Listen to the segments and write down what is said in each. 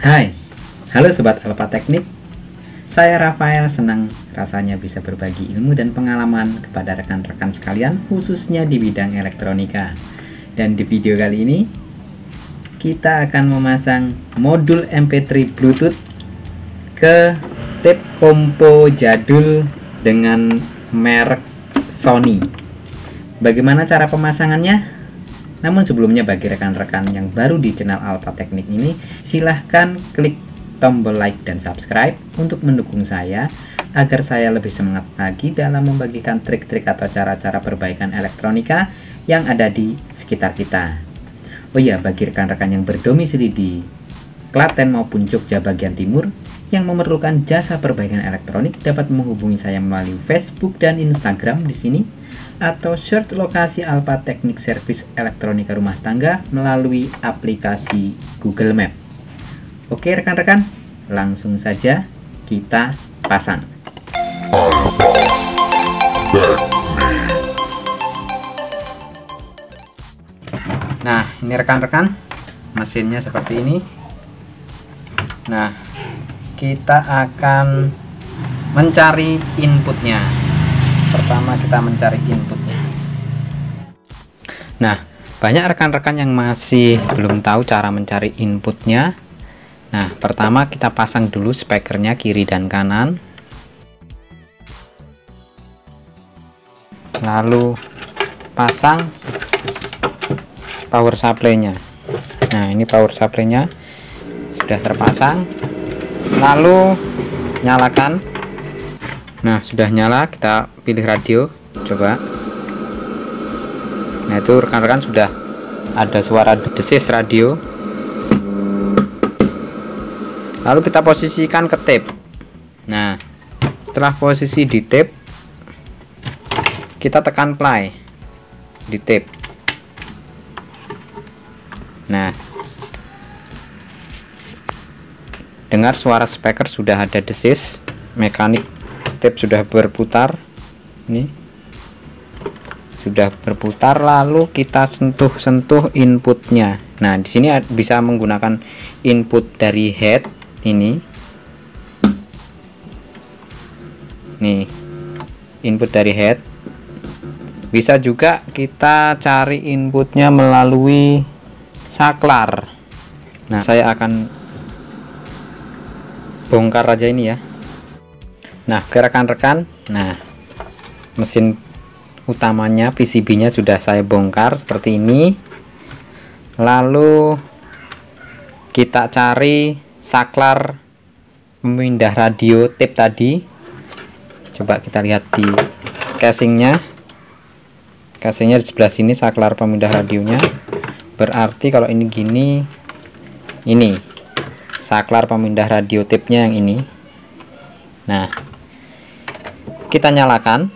Hai, halo Sobat Alpha Teknik. Saya Rafael senang rasanya bisa berbagi ilmu dan pengalaman kepada rekan-rekan sekalian khususnya di bidang elektronika. Dan di video kali ini kita akan memasang modul MP3 Bluetooth ke tape kompo jadul dengan merek Sony. Bagaimana cara pemasangannya? Namun sebelumnya bagi rekan-rekan yang baru di channel Alpha Teknik ini, silahkan klik tombol like dan subscribe untuk mendukung saya agar saya lebih semangat lagi dalam membagikan trik-trik atau cara-cara perbaikan elektronika yang ada di sekitar kita. Oh iya, bagi rekan-rekan yang berdomisili di Klaten maupun Jogja bagian timur yang memerlukan jasa perbaikan elektronik dapat menghubungi saya melalui Facebook dan Instagram di sini atau search lokasi Alpha Teknik Service Elektronika Rumah Tangga melalui aplikasi Google Map. Oke rekan-rekan, langsung saja kita pasang. Nah, ini rekan-rekan, mesinnya seperti ini. Nah, kita akan mencari inputnya pertama kita mencari inputnya. Nah banyak rekan-rekan yang masih belum tahu cara mencari inputnya. Nah pertama kita pasang dulu speakernya kiri dan kanan. Lalu pasang power supply-nya. Nah ini power supply-nya sudah terpasang. Lalu nyalakan nah sudah nyala kita pilih radio coba. Nah itu rekan-rekan sudah ada suara desis radio. Lalu kita posisikan ke tape. Nah setelah posisi di tape kita tekan play di tape. Nah dengar suara speaker sudah ada desis mekanik tape sudah berputar. Ini. Sudah berputar lalu kita sentuh-sentuh inputnya. Nah di sini bisa menggunakan input dari head ini. Nih. Input dari head. Bisa juga kita cari inputnya melalui saklar. Nah saya akan bongkar aja ini ya nah ke rekan-rekan nah mesin utamanya PCB nya sudah saya bongkar seperti ini. Lalu kita cari saklar pemindah radio tip tadi. Coba kita lihat di casingnya. Casingnya di sebelah sini saklar pemindah radionya. Berarti kalau ini gini ini saklar pemindah radio tipnya yang ini. Nah kita nyalakan.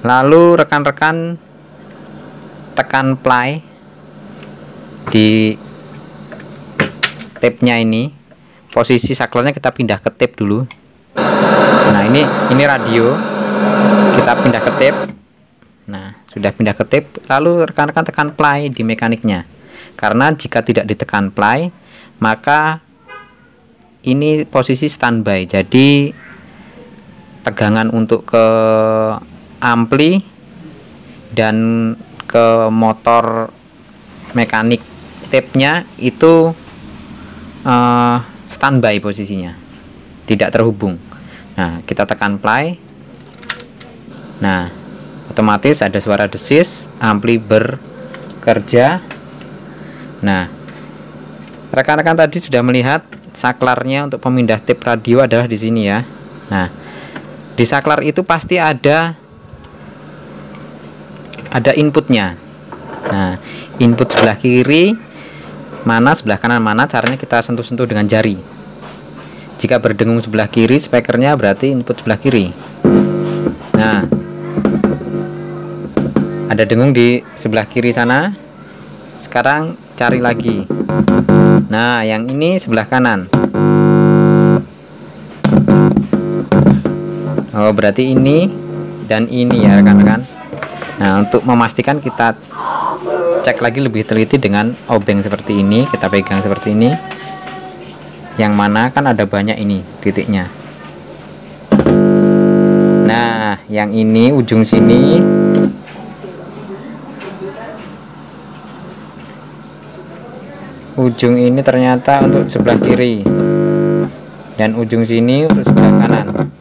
Lalu rekan-rekan tekan play di tape nya ini. Posisi saklarnya kita pindah ke tape dulu. Nah ini ini radio. Kita pindah ke tape. Nah sudah pindah ke tape. Lalu rekan-rekan tekan play di mekaniknya. Karena jika tidak ditekan play maka ini posisi standby. Jadi tegangan untuk ke ampli dan ke motor mekanik tape-nya itu uh, standby posisinya tidak terhubung. Nah kita tekan play. Nah otomatis ada suara desis ampli bekerja. Nah rekan-rekan tadi sudah melihat saklarnya untuk pemindah tip radio adalah di sini ya. Nah di saklar itu pasti ada ada inputnya. Nah input sebelah kiri mana sebelah kanan mana caranya kita sentuh-sentuh dengan jari. Jika berdengung sebelah kiri speakernya berarti input sebelah kiri. Nah ada dengung di sebelah kiri sana. Sekarang cari lagi. Nah yang ini sebelah kanan Oh berarti ini dan ini ya rekan-rekan. Nah untuk memastikan kita cek lagi lebih teliti dengan obeng seperti ini kita pegang seperti ini yang mana kan ada banyak ini titiknya. Nah yang ini ujung sini. Ujung ini ternyata untuk sebelah kiri. Dan ujung sini untuk sebelah kanan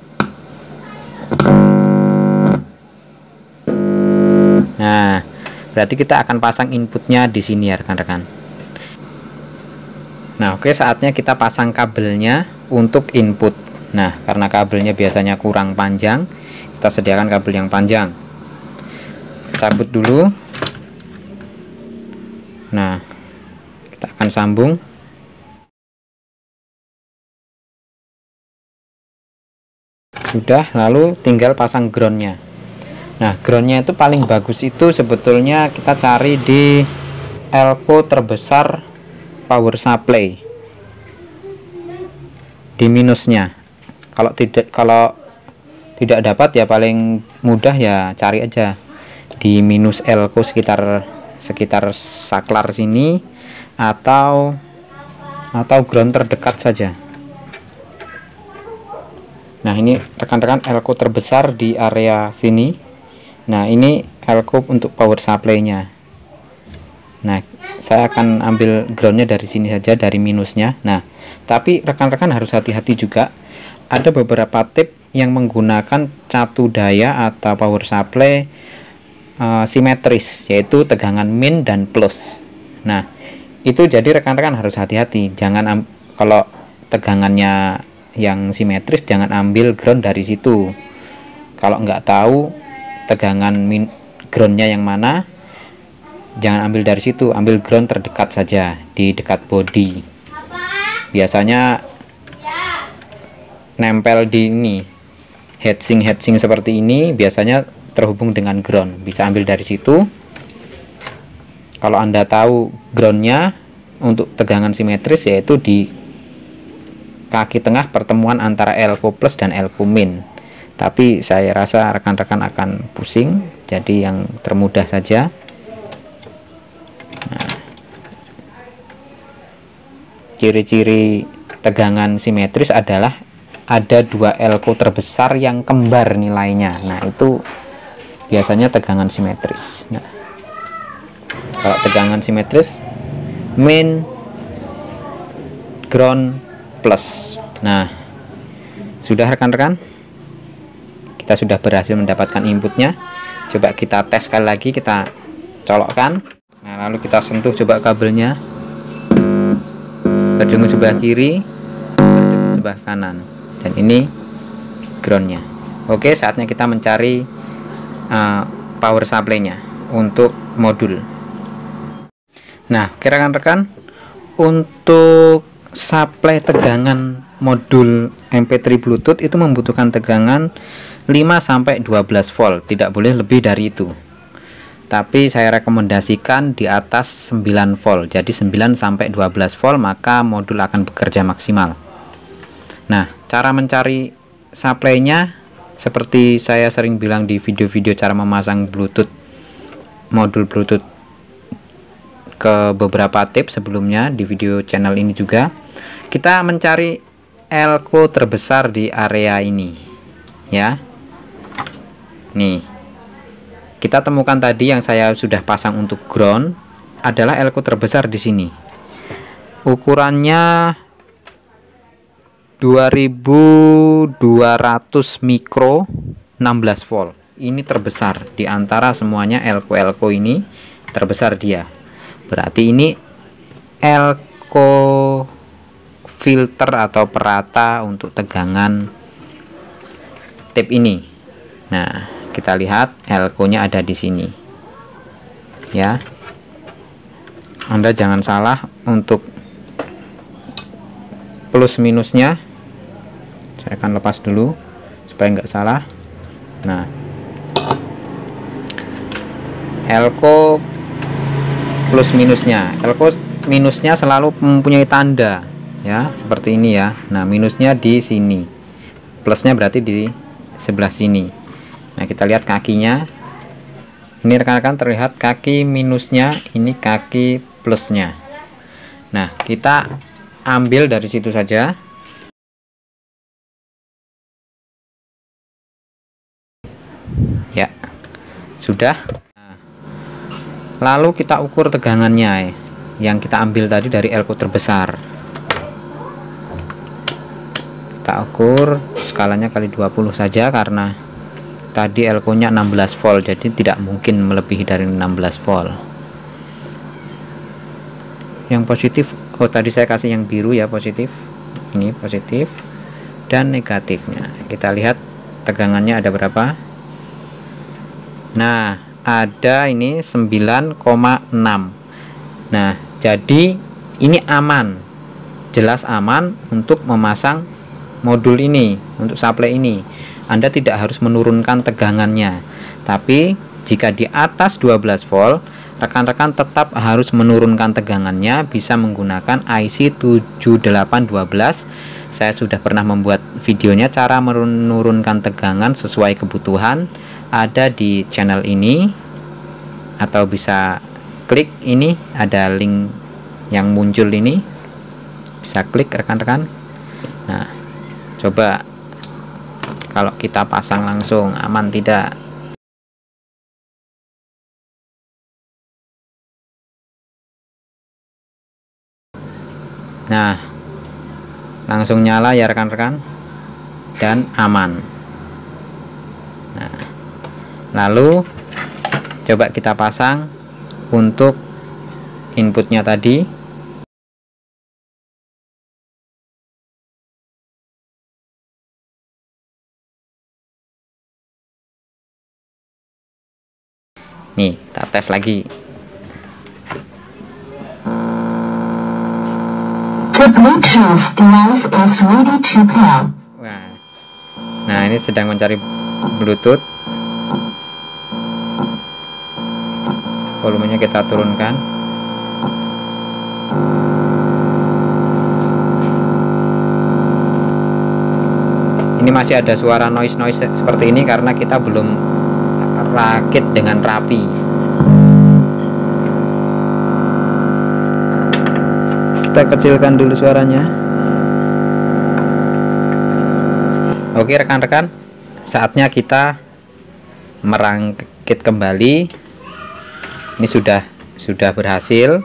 berarti kita akan pasang inputnya di sini ya rekan-rekan. Nah oke saatnya kita pasang kabelnya untuk input. Nah karena kabelnya biasanya kurang panjang kita sediakan kabel yang panjang. Cabut dulu. Nah kita akan sambung. Sudah lalu tinggal pasang groundnya nah groundnya itu paling bagus itu sebetulnya kita cari di elko terbesar power supply. Di minusnya. Kalau tidak kalau tidak dapat ya paling mudah ya cari aja di minus elko sekitar sekitar saklar sini atau atau ground terdekat saja. Nah ini rekan-rekan elko terbesar di area sini nah ini elko untuk power supply nya nah saya akan ambil groundnya dari sini saja dari minusnya. Nah tapi rekan-rekan harus hati-hati juga. Ada beberapa tip yang menggunakan catu daya atau power supply uh, simetris yaitu tegangan min dan plus. Nah itu jadi rekan-rekan harus hati-hati. Jangan kalau tegangannya yang simetris jangan ambil ground dari situ. Kalau nggak tahu tegangan min groundnya yang mana jangan ambil dari situ ambil ground terdekat saja di dekat body. Biasanya nempel di ini heatsink heatsink seperti ini biasanya terhubung dengan ground. Bisa ambil dari situ. Kalau anda tahu groundnya untuk tegangan simetris yaitu di kaki tengah pertemuan antara elko plus dan elko min tapi saya rasa rekan-rekan akan pusing jadi yang termudah saja. Nah, ciri-ciri nah, tegangan simetris adalah ada dua elko terbesar yang kembar nilainya. Nah itu biasanya tegangan simetris. Nah. Kalau tegangan simetris main ground plus. Nah sudah rekan-rekan kita sudah berhasil mendapatkan inputnya. Coba kita tes sekali lagi kita colokkan. Nah lalu kita sentuh coba kabelnya. Berdengung sebelah kiri berdengung sebelah kanan. Dan ini groundnya. Oke saatnya kita mencari uh, power supply nya untuk modul. Nah kira rekan untuk supply tegangan modul MP3 Bluetooth itu membutuhkan tegangan 5 sampai 12 volt tidak boleh lebih dari itu tapi saya rekomendasikan di atas 9 volt jadi 9 sampai 12 volt maka modul akan bekerja maksimal Nah, cara mencari supply-nya seperti saya sering bilang di video-video cara memasang Bluetooth modul Bluetooth ke beberapa tips sebelumnya di video channel ini juga. Kita mencari elko terbesar di area ini. Ya. Nih. Kita temukan tadi yang saya sudah pasang untuk ground adalah elko terbesar di sini. Ukurannya 2200 mikro 16 volt ini terbesar di antara semuanya elko elko ini terbesar dia berarti ini elko filter atau perata untuk tegangan tip ini nah kita lihat elko nya ada di sini. Ya. Anda jangan salah untuk plus minusnya. Saya akan lepas dulu supaya nggak salah. Nah. Elko plus minusnya. Elko minusnya selalu mempunyai tanda ya seperti ini ya. Nah minusnya di sini. Plusnya berarti di sebelah sini nah kita lihat kakinya. Ini rekan-rekan terlihat kaki minusnya ini kaki plusnya. Nah kita ambil dari situ saja. Ya sudah. Nah, lalu kita ukur tegangannya yang kita ambil tadi dari elko terbesar kita ukur skalanya kali 20 saja karena tadi elko nya 16 volt jadi tidak mungkin melebihi dari 16 volt yang positif oh tadi saya kasih yang biru ya positif ini positif dan negatifnya kita lihat tegangannya ada berapa Nah, ada ini 9,6. Nah, jadi ini aman. Jelas aman untuk memasang modul ini, untuk supply ini. Anda tidak harus menurunkan tegangannya. Tapi jika di atas 12 volt, rekan-rekan tetap harus menurunkan tegangannya bisa menggunakan IC 7812 saya sudah pernah membuat videonya cara menurunkan tegangan sesuai kebutuhan. Ada di channel ini atau bisa klik ini ada link yang muncul ini. Bisa klik rekan-rekan. Nah coba kalau kita pasang langsung aman tidak? Nah langsung nyala ya rekan-rekan dan aman. Nah lalu coba kita pasang untuk inputnya tadi nih kita tes lagi. Nah ini sedang mencari bluetooth. Volumenya kita turunkan. Ini masih ada suara noise-noise seperti ini karena kita belum rakit dengan rapi. Kita kecilkan dulu suaranya. Oke rekan-rekan. Saatnya kita merangkit kembali. Ini sudah sudah berhasil.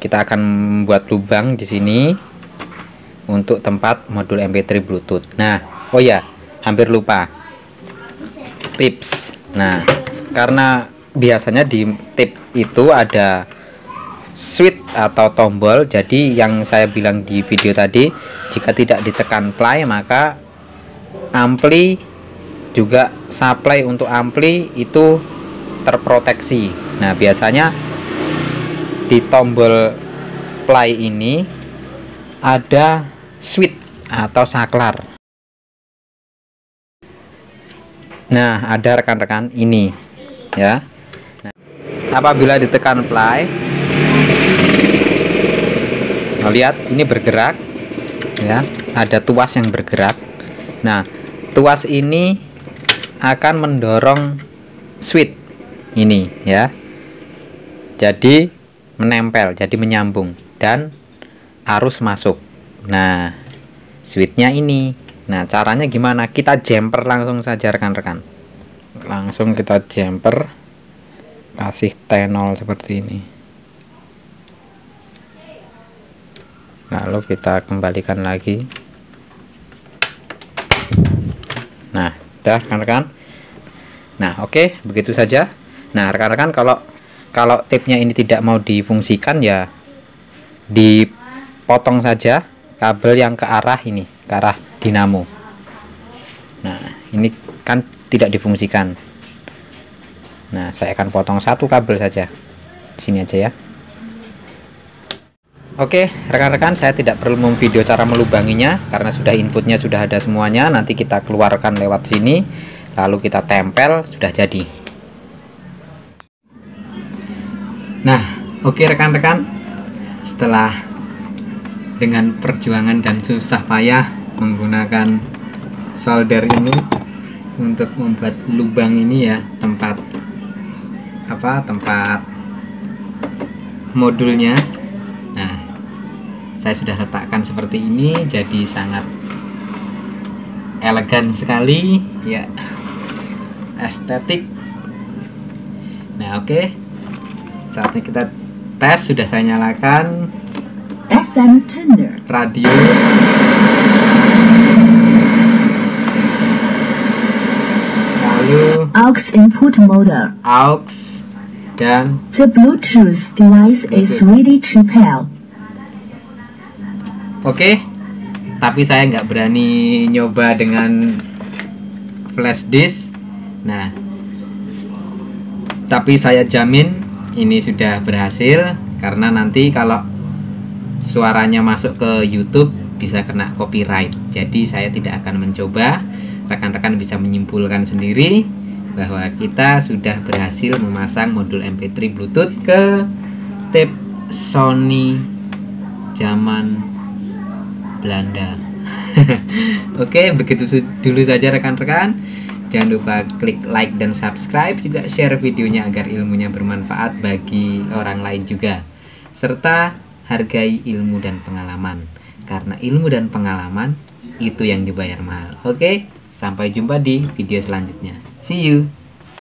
Kita akan membuat lubang di sini untuk tempat modul MP3 Bluetooth. Nah oh ya hampir lupa. Tips nah karena biasanya di tip itu ada switch atau tombol jadi yang saya bilang di video tadi jika tidak ditekan play maka ampli juga supply untuk ampli itu terproteksi. Nah biasanya di tombol play ini ada switch atau saklar nah ada rekan-rekan ini ya. Nah, apabila ditekan play nah, lihat ini bergerak ya. Ada tuas yang bergerak. Nah tuas ini akan mendorong switch ini ya. Jadi menempel jadi menyambung dan arus masuk. Nah switchnya ini nah caranya gimana? Kita jumper langsung saja rekan-rekan. Langsung kita jumper kasih T0 seperti ini. Lalu kita kembalikan lagi. Nah udah rekan-rekan. Nah oke okay, begitu saja. Nah, rekan-rekan kalau kalau tipnya ini tidak mau difungsikan ya dipotong saja kabel yang ke arah ini, ke arah dinamo. Nah, ini kan tidak difungsikan. Nah, saya akan potong satu kabel saja. Sini aja ya. Oke, rekan-rekan, saya tidak perlu memvideo cara melubanginya karena sudah inputnya sudah ada semuanya. Nanti kita keluarkan lewat sini, lalu kita tempel, sudah jadi. Nah, oke rekan-rekan, setelah dengan perjuangan dan susah payah menggunakan solder ini untuk membuat lubang ini ya tempat apa tempat modulnya nah saya sudah letakkan seperti ini jadi sangat elegan sekali ya estetik nah oke okay. saatnya kita tes sudah saya nyalakan FM tender. radio aux input model. aux dan The Bluetooth device is ready to pair. oke tapi saya nggak berani nyoba dengan flash disk. Nah tapi saya jamin ini sudah berhasil karena nanti kalau suaranya masuk ke YouTube bisa kena copyright. Jadi saya tidak akan mencoba. Rekan-rekan bisa menyimpulkan sendiri bahwa kita sudah berhasil memasang modul MP3 Bluetooth ke tape Sony zaman Belanda. Oke, begitu dulu saja rekan-rekan. Jangan lupa klik like dan subscribe juga share videonya agar ilmunya bermanfaat bagi orang lain juga. Serta hargai ilmu dan pengalaman. Karena ilmu dan pengalaman itu yang dibayar mahal. Oke, sampai jumpa di video selanjutnya. See you.